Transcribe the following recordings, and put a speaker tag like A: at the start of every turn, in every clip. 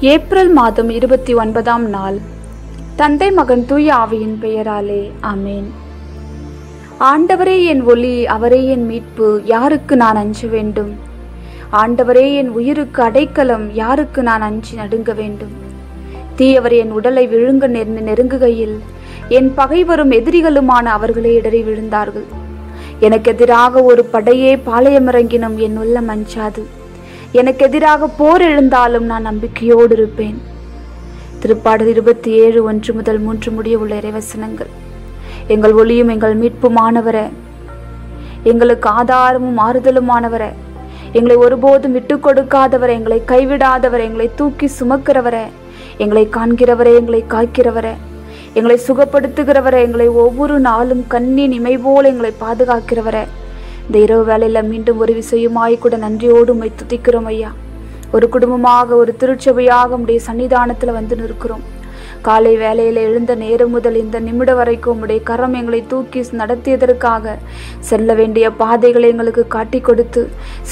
A: April மாதம் இருபத்தி ஒன்பதாம் நாள். தந்தை மகன் தூய ஆவியின் பெயராலே ஆமேன். ஆண்டவரே என் ஒளி அவரே என் மீட்பு யாருக்கு நான் அஞ்ச வேண்டும்? ஆண்டவரே என் உயிருக்கு அடைக்கலம் யாருக்கு நான் அஞ்சி நடுங்க வேண்டும்? தீயவர் என் உடலை விழுங்க நெரு- நெருங்குகையில் என் பகைவரும் எதிரிகளுமான அவர்களே இடறி விழுந்தார்கள். எனக்கு எதிராக ஒரு படையே பாளையமிறங்கினும் என் உள்ளம் அஞ்சாது. எனக்கு எதிராக போர் எழுந்தாலும் நான் நம்பிக்கையோடு இருப்பேன். திருப்பாடல் இருபத்தி ஏழு ஒன்று முதல் மூன்று முடிய உள்ள இறைவசனங்கள். எங்கள் ஒளியும் எங்கள் மீட்புமானவரே. எங்களுக்கு ஆதாரமும் ஆறுதலுமானவர. எங்களை ஒருபோதும் விட்டு கொடுக்காதவரே எங்களை கைவிடாதவரே எங்களை தூக்கி சுமக்கிறவரை. எங்களை காண்கிறவரே எங்களை காய்க்கிறவரை. எங்களை சுகப்படுத்துகிறவரை எங்களை ஒவ்வொரு நாளும் கண்ணின் இமை போல எங்களை பாதுகாக்கிறவரை. இந்த இரவு வேலையில் மீண்டும் ஒரு விசையுமாய் கூட நன்றியோடு உம்மை துதிக்கிறோம் ஐயா. ஒரு குடும்பமாக ஒரு திருச்சபையாக உடைய சன்னிதானத்துல வந்து நிற்கிறோம். காலை வேலையில் எழுந்த நேரம் முதல் இந்த நிமிடம் வரைக்கும் உம்முடைய கரம் எங்களை தூக்கி நடத்தியதற்காக செல்ல வேண்டிய பாதைகளை எங்களுக்கு காட்டி கொடுத்து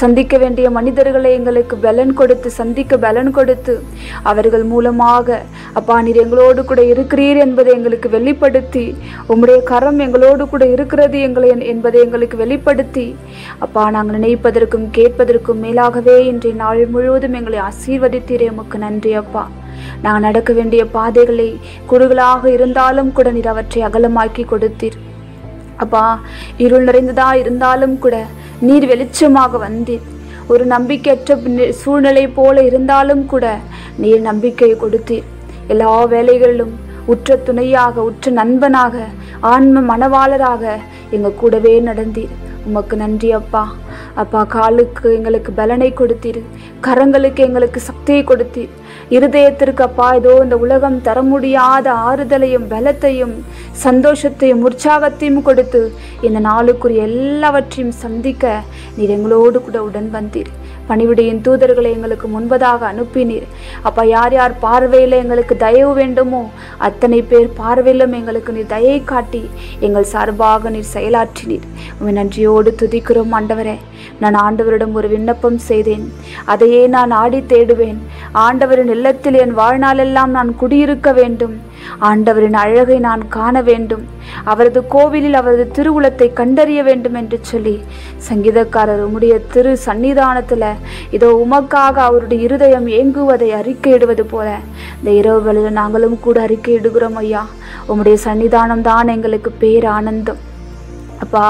A: சந்திக்க வேண்டிய மனிதர்களை எங்களுக்கு பலன் கொடுத்து சந்திக்க பலன் கொடுத்து அவர்கள் மூலமாக அப்பா நீர் எங்களோடு கூட இருக்கிறீர் என்பதை எங்களுக்கு வெளிப்படுத்தி உம்முடைய கரம் எங்களோடு கூட இருக்கிறது எங்களை என்பதை எங்களுக்கு வெளிப்படுத்தி அப்பா நாங்கள் நினைப்பதற்கும் கேட்பதற்கும் மேலாகவே இன்றைய நாள் முழுவதும் எங்களை ஆசீர்வதித்தீரே. உமக்கு நன்றி அப்பா. நான் நடக்க வேண்டிய பாதைகளை குறுகளாக இருந்தாலும் கூட நீர் அவற்றை அகலமாக்கி கொடுத்தீர். அப்பா இருள் நிறைந்ததா இருந்தாலும் கூட நீர் வெளிச்சமாக வந்தீர். ஒரு நம்பிக்கையற்ற சூழ்நிலை போல இருந்தாலும் கூட நீர் நம்பிக்கையை கொடுத்தீர். எல்லா வேலைகளிலும் உற்ற துணையாக உற்ற நண்பனாக ஆன்ம மனவாளராக எங்க கூடவே நடந்தீர். உமக்கு நன்றி அப்பா. அப்பா காலுக்கு எங்களுக்கு பலனை கொடுத்தீர். கரங்களுக்கு எங்களுக்கு சக்தியை கொடுத்தீர். இருதயத்திற்கு அப்பா ஏதோ இந்த உலகம் தர முடியாத ஆறுதலையும் பலத்தையும் சந்தோஷத்தையும் உற்சாகத்தையும் கொடுத்து இந்த நாளுக்குரிய எல்லாவற்றையும் சந்திக்க நீர் எங்களோடு கூட உடன் வந்தீர். பணிவிடையின் தூதர்களை எங்களுக்கு முன்பதாக அனுப்பினீர். அப்பா யார் யார் பார்வையில் எங்களுக்கு தயவு வேண்டுமோ அத்தனை பேர் பார்வையிலும் எங்களுக்கு நீர் தயை காட்டி எங்கள் சார்பாக நீர் செயலாற்றினீர். உன் நன்றியோடு துதிக்கிறோம் ஆண்டவரே. நான் ஆண்டவரிடம் ஒரு விண்ணப்பம் செய்தேன். அதையே நான் ஆடி தேடுவேன். ஆண்டவரின் இல்லத்தில் என் வாழ்நாளெல்லாம் நான் குடியிருக்க வேண்டும். ஆண்டவரின் அழகை நான் காண வேண்டும். அவரது கோவிலில் அவரது திருவுளத்தை கண்டறிய வேண்டும் என்று சொல்லி சங்கீதக்காரர் உம்முடைய திரு சன்னிதானத்தில் இதோ உமக்காக அவருடைய இருதயம் ஏங்குவதை அறிக்கையிடுவது போல. இந்த இரவுகளில் நாங்களும் கூட அறிக்கையிடுகிறோம் ஐயா. உம்முடைய சன்னிதானம் தான் எங்களுக்கு பேர் ஆனந்தம் அப்பா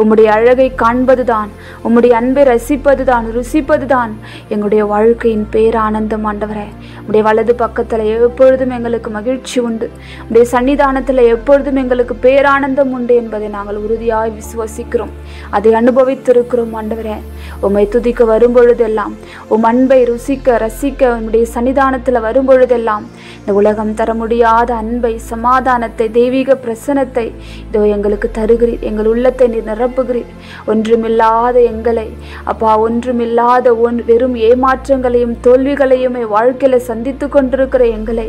A: உம்முடைய அழகை காண்பதுதான் உம்முடைய அன்பை ரசிப்பதுதான் ருசிப்பதுதான் எங்களுடைய வாழ்க்கையின் பேரானந்தம் ஆண்டவரே. உடைய வலது பக்கத்தில் எப்பொழுதும் எங்களுக்கு மகிழ்ச்சி உண்டு. உடைய சன்னிதானத்தில் எப்பொழுதும் எங்களுக்கு பேரானந்தம் உண்டு என்பதை நாங்கள் உறுதியாய் விசுவசிக்கிறோம். அதை அனுபவித்திருக்கிறோம் ஆண்டவரே. உம்மை துதிக்க வரும்பொழுதெல்லாம் உம் அன்பை ருசிக்க ரசிக்க உம்முடைய சன்னிதானத்தில் வரும்பொழுதெல்லாம் இந்த உலகம் தர முடியாத அன்பை சமாதானத்தை தெய்வீக பிரசனத்தை இதோ எங்களுக்கு தருகிறீர் எங்கள் உள்ளத்தை நீர் நிரப்புகிறீர். ஒன்றுமில்லாத எங்களை அப்பா ஒன்றுமில்லாத ஒன் வெறும் ஏமாற்றங்களையும் தோல்விகளையுமே வாழ்க்கையில் சந்தித்து கொண்டிருக்கிற எங்களை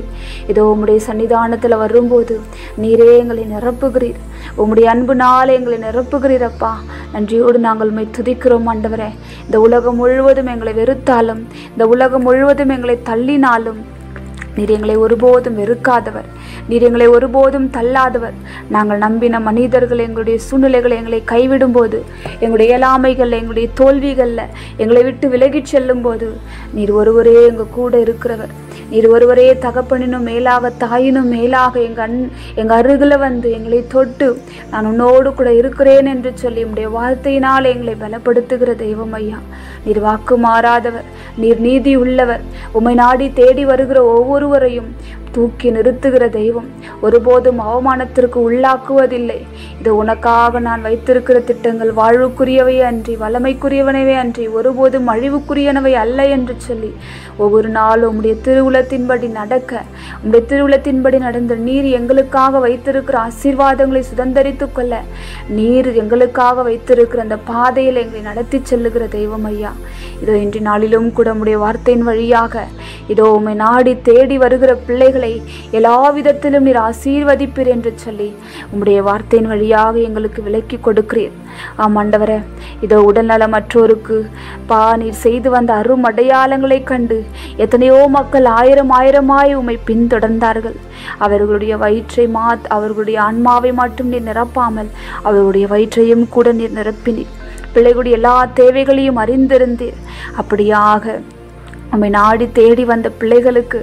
A: இதோ உம்முடைய சன்னிதானத்தில் வரும்போது நீரே எங்களை நிரப்புகிறீர். உம்முடைய அன்புனால எங்களை நிரப்புகிறீர் அப்பா. நன்றியோடு நாங்கள் உண்மை துதிக்கிறோம் ஆண்டவரே. இந்த உலகம் முழுவதும் எங்களை வெறுத்தாலும் இந்த உலகம் முழுவதும் எங்களை தள்ளினாலும் நீர் எங்களை ஒருபோதும் வெறுக்காதவர். நீர் எங்களை ஒருபோதும் தள்ளாதவர். நாங்கள் நம்பின மனிதர்கள் எங்களுடைய சூழ்நிலைகளை எங்களை கைவிடும்போது எங்களுடைய இயலாமைகள் எங்களுடைய தோல்விகளில் எங்களை விட்டு விலகிச் செல்லும்போது நீர் ஒருவரே எங்கள் கூட இருக்கிறவர். நீர் ஒருவரே தகப்பனினும் மேலாக தாயினும் மேலாக எங்கள் அன் எங்கள் அருகில் வந்து எங்களை தொட்டு நான் உன்னோடு கூட இருக்கிறேன் என்று சொல்லி உடைய வார்த்தையினால் எங்களை பலப்படுத்துகிற தெய்வம் ஐயா. நீர் வாக்கு மாறாதவர். நீர் நீதி உள்ளவர். உம்மை நாடி தேடி வருகிற ஒவ்வொரு ஒவ்வொருவரையும் தூக்கி நிறுத்துகிற தெய்வம் ஒருபோதும் அவமானத்திற்கு உள்ளாக்குவதில்லை. இது உனக்காக நான் வைத்திருக்கிற திட்டங்கள் வாழ்வுக்குரியவை அன்றி வளமைக்குரியவனவே அன்றி ஒருபோதும் அழிவுக்குரியனவை அல்ல என்று சொல்லி ஒவ்வொரு நாளும் உம்முடைய திருவுளத்தின்படி நடக்க உம்முடைய திருவுளத்தின்படி நடந்த நீர் எங்களுக்காக வைத்திருக்கிற ஆசீர்வாதங்களை சுதந்தரித்துக் கொள்ள. நீர் எங்களுக்காக வைத்திருக்கிற அந்த பாதையில் எங்களை நடத்தி செல்லுகிற தெய்வம் ஐயா. இதோ இன்று நாளிலும் கூட உடைய வார்த்தையின் வழியாக இதோ உமை நாடி தேடி வருகிற பிள்ளைகளை எல்லா விதத்திலும் நீர் ஆசீர்வதிப்பீர் என்று சொல்லி உம்முடைய வார்த்தையின் வழியாக எங்களுக்கு விலக்கி கொடுக்கிறீர். ஆம் ஆண்டவரே இதோ உடல்நலமற்றோருக்கு பா நீர் செய்து வந்த அரும் அடையாளங்களைக் கண்டு எத்தனையோ மக்கள் ஆயிரம் ஆயிரமாய் உமை பின் பின்தொடர்ந்தார்கள். அவர்களுடைய வயிற்றை மா அவர்களுடைய ஆன்மாவை மட்டும் நீர் நிரப்பாமல் அவர்களுடைய வயிற்றையும் கூட நீர் நிரப்பினீர். பிள்ளைகளுடைய எல்லா தேவைகளையும் அறிந்திருந்தீர். அப்படியாக உம்மை நாடி தேடி வந்த பிள்ளைகளுக்கு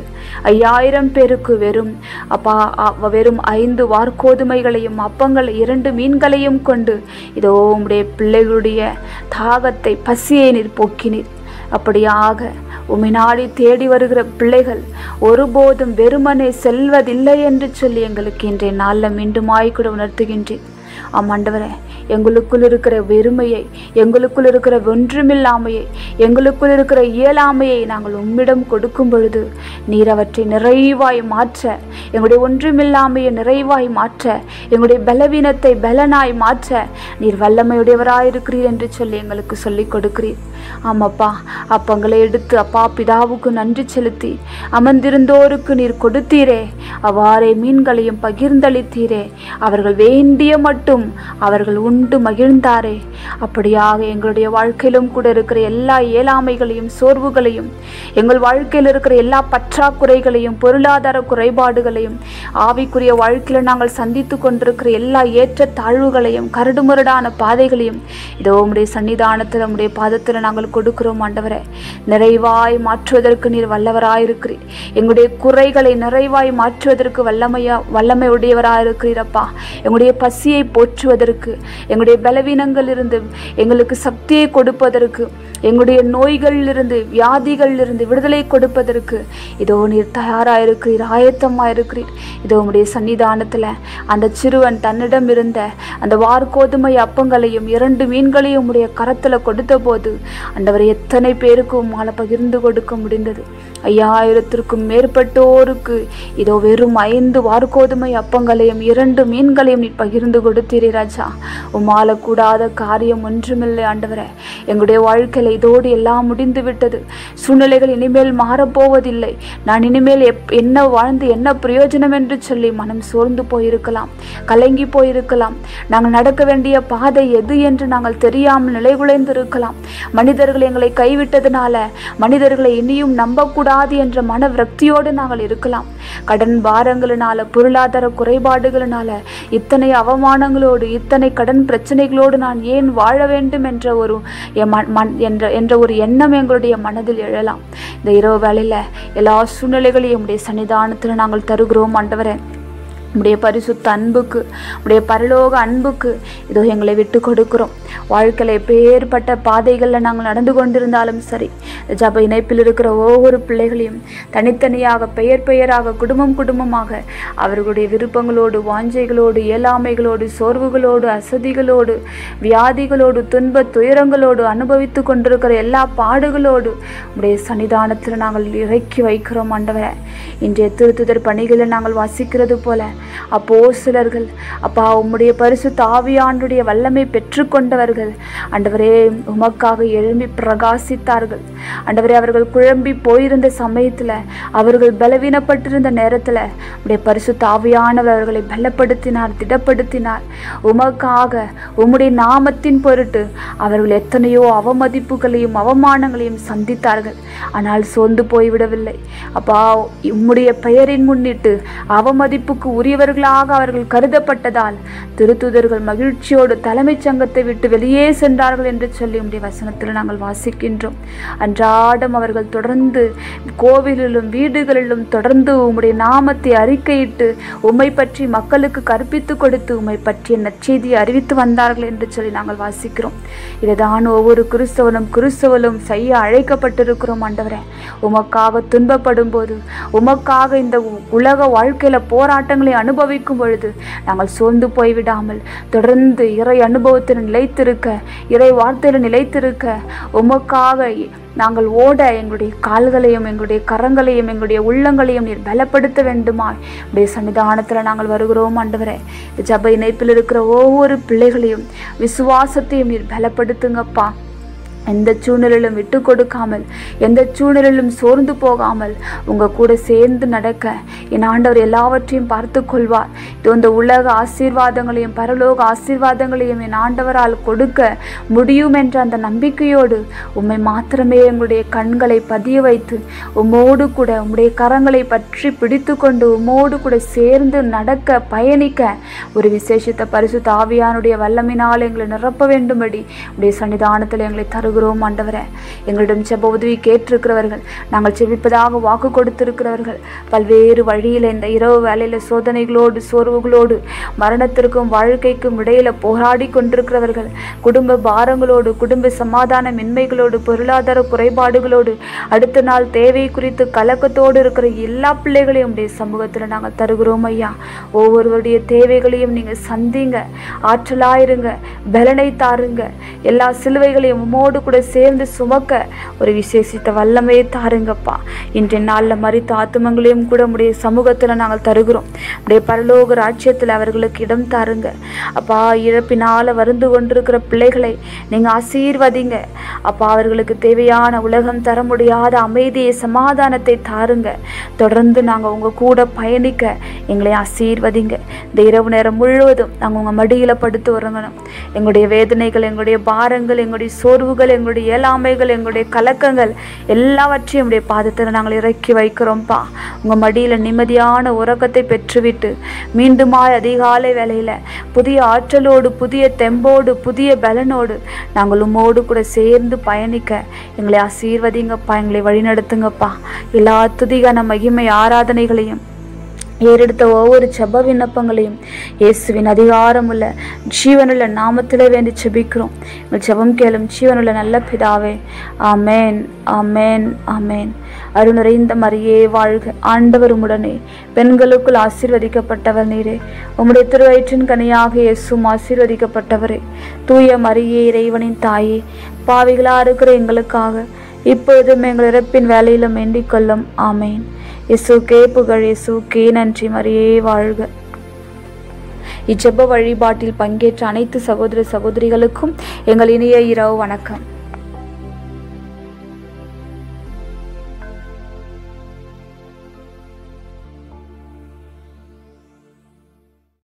A: ஐயாயிரம் பேருக்கு வெறும் அப்பா வெறும் ஐந்து வார்கோதுமைகளையும் அப்பங்களை இரண்டு மீன்களையும் கொண்டு இதோ உம்முடைய பிள்ளைகளுடைய தாகத்தை பசியை நீர் போக்கினீர். அப்படியாக உமினாடி நாடி தேடி வருகிற பிள்ளைகள் ஒருபோதும் வெறுமனே செல்வதில்லை என்று சொல்லி எங்களுக்கு இன்றைய நாளில் மீண்டுமாய் கூட உணர்த்துகின்றேன். ஆமாண்டவரே எங்களுக்குள் இருக்கிற வெறுமையை எங்களுக்குள் இருக்கிற ஒன்றுமில்லாமையை எங்களுக்குள் இருக்கிற இயலாமையை நாங்கள் உம்மிடம் கொடுக்கும் பொழுது நீர் அவற்றை நிறைவாய் மாற்ற எங்களுடைய ஒன்றுமில்லாமையை நிறைவாய் மாற்ற எங்களுடைய பலவீனத்தை பலனாய் மாற்ற நீர் வல்லமையுடையவராயிருக்கிறீர் என்று சொல்லி எங்களுக்கு சொல்லிக் கொடுக்கிறீர். ஆமாப்பா அப்பங்களை எடுத்து அப்பா பிதாவுக்கு நன்றி செலுத்தி அமர்ந்திருந்தோருக்கு நீர் கொடுத்தீரே அவ்வாறே மீன்களையும் பகிர்ந்தளித்தீரே அவர்கள் வேண்டிய மட்டும் அவர்கள் உண்டு மகிழ்ந்தாரே. அப்படியாக எங்களுடைய வாழ்க்கையிலும் கூட இருக்கிற எல்லா இயலாமைகளையும் சோர்வுகளையும் எங்கள் வாழ்க்கையில் இருக்கிற எல்லா பற்றாக்குறைகளையும் பொருளாதார குறைபாடுகளையும் ஆவிக்குரிய வாழ்க்கையில் நாங்கள் சந்தித்து கொண்டிருக்கிற எல்லா ஏற்ற தாழ்வுகளையும் கரடுமுரடான பாதைகளையும் இதோ உடைய சன்னிதானத்தில் உடைய பாதத்தில் நாங்கள் கொடுக்கிறோம் ஆண்டவரே. நிறைவாய் மாற்றுவதற்கு நீர் வல்லவராயிருக்கிறீர். எங்களுடைய குறைகளை நிறைவாய் மாற்றுவதற்கு வல்லமையா வல்லமை உடையவராயிருக்கிறீரப்பா எங்களுடைய பசியை போற்றுவதற்கு எங்களுடைய பலவீனங்களிலிருந்து எங்களுக்கு சக்தியை கொடுப்பதற்கு எங்களுடைய நோய்களிலிருந்து வியாதிகளிலிருந்து விடுதலை கொடுப்பதற்கு இதோ நீர் ஆயத்தமாக இருக்கு இதோ உங்களுடைய சன்னிதானத்தில் அந்த சிறுவன் தன்னிடம் இருந்த அந்த வார்கோதுமை அப்பங்களையும் இரண்டு மீன்களையும் உடைய கரத்தில் கொடுத்த போது எத்தனை பேருக்கும் மாலை பகிர்ந்து கொடுக்க முடிந்தது? ஐயாயிரத்திற்கும் மேற்பட்டோருக்கு. இதோ வெறும் ஐந்து வார்கோதுமை அப்பங்களையும் இரண்டு மீன்களையும் நீ பகிர்ந்து கொடுத்தீரே ராஜா. உமால கூடாத காரியம் ஒன்றுமில்லை ஆண்டவரே. எங்களுடைய வாழ்க்கையில் இதோடு எல்லாம் முடிந்து விட்டது சூழ்நிலைகள் இனிமேல் மாறப்போவதில்லை. நான் இனிமேல் எப் என்ன வாழ்ந்து என்ன பிரயோஜனம் என்று சொல்லி மனம் சோர்ந்து போயிருக்கலாம் கலங்கி போயிருக்கலாம். நாங்கள் நடக்க வேண்டிய பாதை எது என்று நாங்கள் தெரியாமல் நிலைகுலைந்து இருக்கலாம் மனிதர்கள் எங்களை கைவிட்டதுனால மனிதர்களை இனியும் நம்பக்கூடாது என்ற மன விரக்தியோடு நாங்கள் இருக்கலாம். கடன் பாரங்களினால பொருளாதார குறைபாடுகளினால இத்தனை அவமானங்களோடு இத்தனை கடன் பிரச்சனைகளோடு நான் ஏன் வாழ வேண்டும் என்ற ஒரு என் மன் என்ற என்ற ஒரு எண்ணம் எங்களுடைய மனதில் எழலாம். இந்த இரவு வேளையில் எல்லா சூழ்நிலைகளையும் உடைய சன்னிதானத்தில் நாங்கள் தருகிறோம் ஆண்டவரே. உடைய பரிசுத்த அன்புக்கு உடைய பரலோக அன்புக்கு இதோ எங்களை விட்டு கொடுக்கிறோம். வாழ்க்கையில் எப்பேற்பட்ட பாதைகளில் நாங்கள் நடந்து கொண்டிருந்தாலும் சரி ஜப இணைப்பில் இருக்கிற ஒவ்வொரு பிள்ளைகளையும் தனித்தனியாக பெயர் பெயராக குடும்பம் குடும்பமாக அவர்களுடைய விருப்பங்களோடு வாஞ்சைகளோடு இயலாமைகளோடு சோர்வுகளோடு அசதிகளோடு வியாதிகளோடு துன்ப துயரங்களோடு அனுபவித்து கொண்டிருக்கிற எல்லா பாடுகளோடு உடைய சன்னிதானத்தில் நாங்கள் இறக்கி வைக்கிறோம் ஆண்டவரை. இன்றைய திருத்துதர் பணிகளை நாங்கள் வாசிக்கிறது போல அப்போ சிலர்கள் அப்பா உம்முடைய பரிசு தாவியாண்டுடைய வல்லமை பெற்றுக்கொண்டவர்கள். ஆண்டவரே உமக்காக எழும்பி பிரகாசித்தார்கள். ஆண்டவரே அவர்கள் குழம்பி போயிருந்த சமயத்தில் அவர்கள் பலவீனப்பட்டிருந்த நேரத்தில் உடைய பரிசு தாவியானவர் அவர்களை பலப்படுத்தினார் திடப்படுத்தினார். உமக்காக உம்முடைய நாமத்தின் பொருட்டு அவர்கள் எத்தனையோ அவமதிப்புகளையும் அவமானங்களையும் சந்தித்தார்கள். ஆனால் சோர்ந்து போய்விடவில்லை. அப்பா உம்முடைய பெயரின் முன்னிட்டு அவமதிப்புக்கு உரியவர்களாக அவர்கள் கருதப்பட்டதால் திருத்துதர்கள் மகிழ்ச்சியோடு தலைமைச் சங்கத்தை விட்டு வெளியே சென்றார்கள் என்று சொல்லி உம்முடைய வசனத்தில் நாங்கள் வாசிக்கின்றோம். அன்றாடம் அவர்கள் தொடர்ந்து கோவிலிலும் வீடுகளிலும் தொடர்ந்து உம்முடைய நாமத்தை அறிக்கையிட்டு உம்மை பற்றி மக்களுக்கு கற்பித்து கொடுத்து உம்மை பற்றிய நற்செய்தியை அறிவித்து வந்தார்கள் என்று சொல்லி நாங்கள் வாசிக்கிறோம். இதுதான் ஒவ்வொரு கிறிஸ்தவனும் கிறிஸ்தவனும் செய்ய அழைக்கப்பட்டிருக்கிறோம் ஆண்டவரே. உமக்காக துன்பப்படும் போது உமக்காக இந்த உலக வாழ்க்கையில் போராட்டங்களை அனுபவிக்கும் பொழுது நாங்கள் சோர்ந்து போய்விடாமல் தொடர்ந்து இறை அனுபவத்தில் நிலைத்திருக்க இறை வார்த்தையில் நிலைத்திருக்க உமக்காக நாங்கள் ஓட எங்களுடைய கால்களையும் எங்களுடைய கரங்களையும் எங்களுடைய உள்ளங்களையும் நீர் பலப்படுத்த வேண்டுமா அப்படியே சன்னிதானத்தில் நாங்கள் வருகிறோம் ஆண்டவரே. இந்த ஜப இணைப்பில் இருக்கிற ஒவ்வொரு பிள்ளைகளையும் விசுவாசத்தையும் நீர் பலப்படுத்துங்கப்பா. எந்த சூழ்நிலையிலும் விட்டு கொடுக்காமல் எந்த சூழ்நிலையிலும் சோர்ந்து போகாமல் உங்க கூட சேர்ந்து நடக்க என் ஆண்டவர் எல்லாவற்றையும் பார்த்து கொள்வார். இது இந்த உலக ஆசீர்வாதங்களையும் பரலோக ஆசீர்வாதங்களையும் என் ஆண்டவரால் கொடுக்க முடியும் என்ற அந்த நம்பிக்கையோடு உம்மை மாத்திரமே எங்களுடைய கண்களை பதிய வைத்து உம்மோடு கூட உம்முடைய கரங்களை பற்றி பிடித்து கொண்டு உம்மோடு கூட சேர்ந்து நடக்க பயணிக்க ஒரு விசேஷத்தை பரிசு தாவியானுடைய வல்லமினால் எங்களை நிரப்ப வேண்டும்படி உடைய சன்னிதானத்தில் எங்களை தருகிறோம் ஆண்டவரே. எங்களிடம் செப உதவி கேட்டிருக்கிறவர்கள் நாங்கள் செபிப்பதாக வாக்கு கொடுத்திருக்கிறவர்கள் பல்வேறு வழியில் இந்த இரவு வேலையில் சோதனைகளோடு சோர்வுகளோடு மரணத்திற்கும் வாழ்க்கைக்கும் இடையில போராடி கொண்டிருக்கிறவர்கள் குடும்ப பாரங்களோடு குடும்ப சமாதான மென்மைகளோடு பொருளாதார குறைபாடுகளோடு அடுத்த நாள் தேவை குறித்து கலக்கத்தோடு இருக்கிற எல்லா பிள்ளைகளையும் உடைய சமூகத்தில் நாங்கள் தருகிறோம் ஐயா. ஒவ்வொருவருடைய தேவைகளையும் நீங்கள் சந்திங்க ஆற்றலாயிருங்க பலனை தாருங்க. எல்லா சிலுவைகளையும் உமோடு கூட சேர்ந்து சுமக்க ஒரு விசேஷித்த வல்லமையை தாருங்கப்பா. இன்றைய நாளில் மறித்த ஆத்துமங்களையும் கூட உடைய சமூகத்தில் நாங்கள் தருகிறோம். உடைய பரலோக ராஜ்யத்தில் அவர்களுக்கு இடம் தாருங்க. அப்பா இழப்பினால் வருந்து கொண்டிருக்கிற பிள்ளைகளை நீங்கள் ஆசீர்வதிங்க. அப்பா அவர்களுக்கு தேவையான உலகம் தர முடியாத அமைதியை சமாதானத்தை தாருங்க. தொடர்ந்து நாங்கள் உங்கள் கூட பயணிக்க எங்களை ஆசீர்வதிங்க. இந்த இரவு நேரம் முழுவதும் நாங்கள் உங்கள் மடியில் படுத்து உறங்கணும். எங்களுடைய வேதனைகள் எங்களுடைய பாரங்கள் எங்களுடைய சோர்வுகள் எங்களுடைய இயலாமைகள் எங்களுடைய கலக்கங்கள் எல்லாவற்றையும் உடைய பாதத்தில் நாங்கள் இறக்கி வைக்கிறோம்ப்பா உங்கள் மடியில் நிம்மதியான உறக்கத்தை பெற்றுவிட்டு மீண்டுமாய் அதிகாலை வேலையில் புதிய ஆற்றலோடு புதிய தெம்போடு புதிய பலனோடு நாங்கள் உம்மோடு கூட சேர்ந்து பயணிக்க எங்களை ஆசீர்வதிங்கப்பா எங்களை வழிநடத்துங்கப்பா. எல்லா துதிகான மகிமை ஆராதனைகளையும் ஏறெடுத்த ஒவ்வொரு செப விண்ணப்பங்களையும் இயேசுவின் அதிகாரமுள்ள ஜீவனுள்ள நாமத்திலே வேண்டி செபிக்கிறோம் எங்கள் செபம் கேளும் ஜீவனுள்ள நல்ல பிதாவே ஆமேன் ஆமேன் ஆமேன். அருள் நிறைந்த மரியே வாழ்க ஆண்டவர் உடனே பெண்களுக்குள் ஆசீர்வதிக்கப்பட்டவர் நீரே. உம்முடைய திருவயிற்றின் கனியாக இயேசும் ஆசீர்வதிக்கப்பட்டவரே. தூய மரியே இறைவனின் தாயே பாவிகளாக இருக்கிற எங்களுக்காக இப்பொழுதும் எங்கள் இறப்பின் வேலையிலும் வேண்டிக் கொள்ளும் ஆமேன். இயேசுக்கே புகழ் இயேசுக்கே நன்றி மரியே வாழ்க. இச்செப்ப வழிபாட்டில் பங்கேற்ற அனைத்து சகோதர சகோதரிகளுக்கும் எங்கள் இனிய இரவு வணக்கம்.